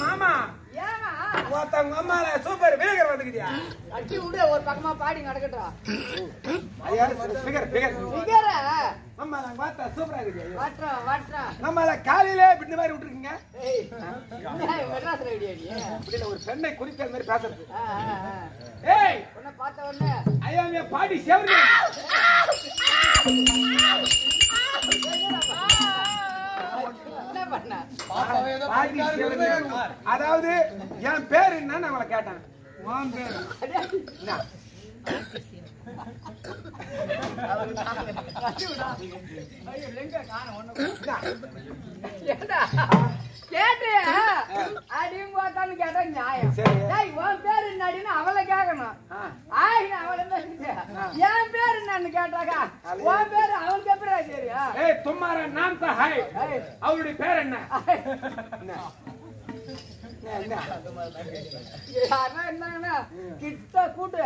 மாமா. ஒருத்தவங்க அம்மால சூப்பர் விவேகர் வந்துக்கிட்டியா? அட்டி விடு ஒரு பக்கமா பாடி நிக்கிற அம்மா நாங்க பார்த்தா சூப்பரா இருக்குது வட்டுறோம் வட்டுறோம் நம்மள காலையிலே இப்படி மாதிரி விட்டுருக்கீங்க. ஏய் என்ன மெட்ராஸ்ல விடியாடி இப்படி ஒரு பெண்ணை குறிக்கிற மாதிரி பேசுறது. ஏய்! உன்னை பார்த்த உடனே. ஐயா பாட்டி சேவரி அதாவது என் பேர் என்னன்னு அவளை கேட்டேன் உன் பேர் என்ன? ஏண்டா? கேட்டு அடியும் பார்த்தான்னு கேட்டா நியாயம். உன் பேரு என்னடின்னு அவளை கேட்கணும் அவளை என்ன செஞ்ச? என் பேரு என்னன்னு கேட்டாக்கா உன் பேரு தெரியும் ஏய் தும்மாரா நாம் தான் ஹாய் அவருடைய பேர் என்ன? கிட்ட கூட்டு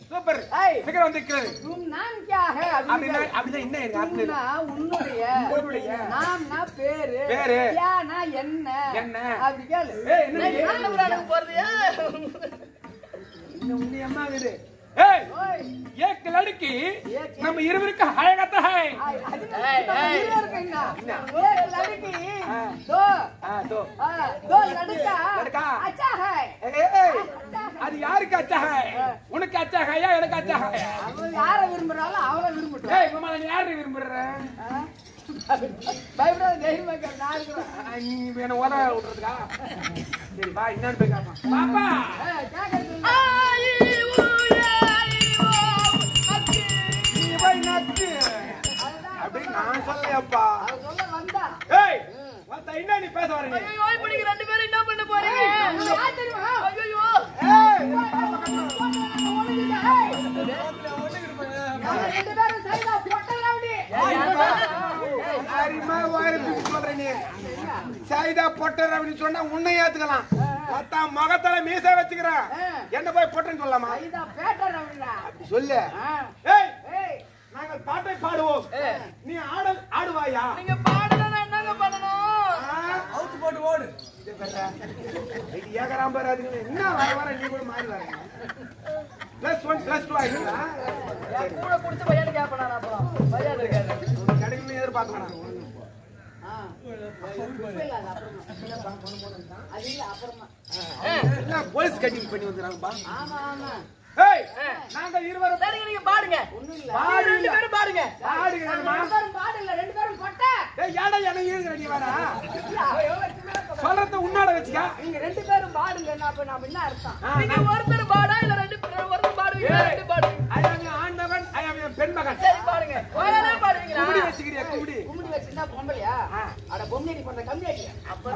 சூப்பர். சீக்கிரம் வந்திருக்கிறது நான் கியாக அப்படின்னா அப்படின்னா என்ன அப்படின்னா உன்னுடைய உங்களுடைய பேரு. பேரு. கியானா என்ன? என்ன? அப்படி கேளு. என்ன? போறது? ஏக்கல் அடுக்கி. நம்ம இருவருக்கு ஹயகத்த ஹாய். அது யாருக்கு அச்சா ஹாய்? உனக்கு அச்சா ஹாயா எனக்கு அச்சா ஹாயா? யார விரும்புறாலும் அவளை விரும்புறேன் ஏய் மாமா நீ யாரை விரும்புற? பயப்படாத நீ வேணும் ஓட விடுறதுக்கா? சரி பா என்னன்னு பாப்பா. நான் சொல்லலையாப்பா. அவ சொல்ல வந்தா. ஏய் வந்தா என்ன நீ பேச வர நீ உனக்கு யார் தெரியுமா? ஏய். ஏய், நாங்க ரெண்டு பேரும் சைடா பொட்டை ரவுடி. அரிமா வாரத்துக்கு சொல்ற நீ. சாயிதா பொட்டர் அப்படின்னு சொன்னா உன்னை ஏத்துக்கலாம். மொத்தா முகத்துல மீச வச்சுக்கிறேன். என்ன போய் பொட்டன்னு சைதா ரவுடிடா. சொல்லு. ஏய், நாங்கள் பாட்டை பாடுவோம். நீ ஆடல் ஆடுவாயா? அவுத்து போட்டு ஓடு. இது ஏகராம் பாரு அதுக்கு என்ன வர வர நீ கூட மாறி வர. பிளஸ் ஒன் பிளஸ் டூ ஆகிடுங்களா கிடைக்கணும் எதிர்பார்க்கலாம் ஆ. இப்ப இல்ல, அது அப்புறமா. அது இல்ல, அப்புறமா. என்ன போலீஸ் கட்டிங் பண்ணி வந்துடுறாங்கப்பா. ஆமா, ஆமா. ஏய் நாங்கள் இருவரும் ஒண்ணும் இல்ல. பாடுங்க பாடுங்க. பாடுங்க நாங்க ரெண்டு பேரும் பாடு இல்ல, ரெண்டு பேரும் பொட்டை. ஏய் ஏடா எனக்கு இருக்கிற நீ வேற. சொல்றத உன்னாட வச்சுக்க நீங்க ரெண்டு பேரும் பாடுங்க அப்ப நாம என்ன அர்த்தம் நான்- ஒருத்தர் பாடா இல்ல ரெண்டு பேரும் ஒருத்தர் பாடுவீங்க ஏய், I am your ஆண் மகன், I am your பெண் மகன். பாடுங்க பாடுவீங்களா கும்பிடி வச்சுக்கிறியா, கும்பிடி? கும்பிடி வச்சிருந்தா பொம்பளையா கம்மியாடி அப்ப?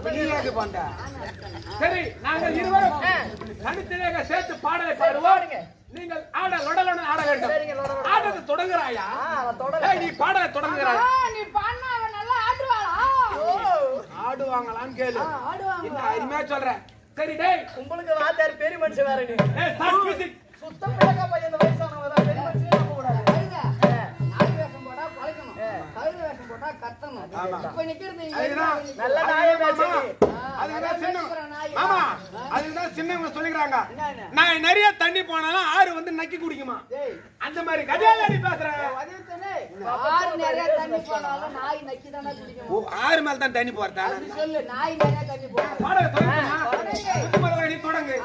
சரி, நாங்கள் இருவரும் தனித்தனியாக சேர்த்து பாடலை பாடுவோம். நீங்கள் ஆட லொடலொட ஆட வேண்டும். ஆட்டத்தை தொடங்குறாயா? நீ பாடலை தொடங்குகிறாய். நீ பாடினா அவன் நல்லா ஆடுவாளா ஆடுவாங்களான்னு கேளு. இந்த அருமையா சொல்றேன். சரி, டேய், உங்களுக்கு வாத்தியார் பெரிய மனுஷன் வேற நீ. சுத்தம் பையன் கத்தணும். இப்ப நிக்கிறது. நல்ல நாயை. அதுதான் சின்னவங்க சொல்லிக்கிறாங்க. நான் நிறைய தண்ணி போனாலும் ஆறு வந்து நக்கி குடிக்குமா? டேய். அந்த மாதிரி கதையால நீ பேசுற வதத்தனே ஆறு நிறைய தண்ணி போனாலும் நாய் நக்கி தானே குடிக்கும்? ஓ, ஆறு மேல தான் தண்ணி போறதா? சொல்லு நாய் நிறைய தண்ணி நீ தொடங்கு.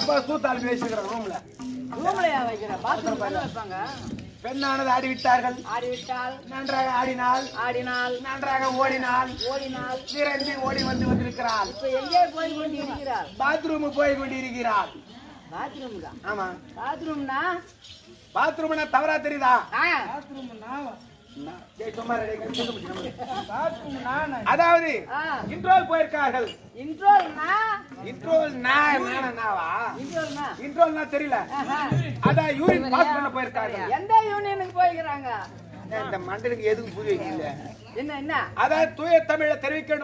டப்பா சூத்தால் பேசிக்கிறேன் ரூம்ல ரூம்லயா வைக்கிற? பாத்ரூம் வைப்பாங்க? பெண்ணானது ஆடி விட்டார்கள். ஆடிவிட்டால் நன்றாக ஆடினாள் ஆடினால்? நன்றாக ஓடினாள் ஓடினால்? விரைந்து ஓடி வந்து வந்திருக்கிறாள் இப்ப எங்கே போய் கொண்டு இருக்கிறார் பாத்ரூம் போய் கொண்டிருக்கிறாள். பாத்ரூம் தான் ஆமா. பாத்ரூம்னா பாத்ரூம்னா தவறா தெரியுதா? ஆ, அதாவது. இன்ட்ரோல் போயிருக்கார்கள். இன்ட்ரோல் இன்ட்ரோல்னா இன்ட்ரோல்னா தெரியல. அதான் யூரின் பாஸ் பண்ண போயிருக்கார்கள் எந்த யூனியனுக்கு போய்க்கிறாங்க இந்த மண்டலுக்கு எதுக்கு புரிய என்ன என்ன? அதாவது தூய தமிழ தெரிவிக்க வேண்டும்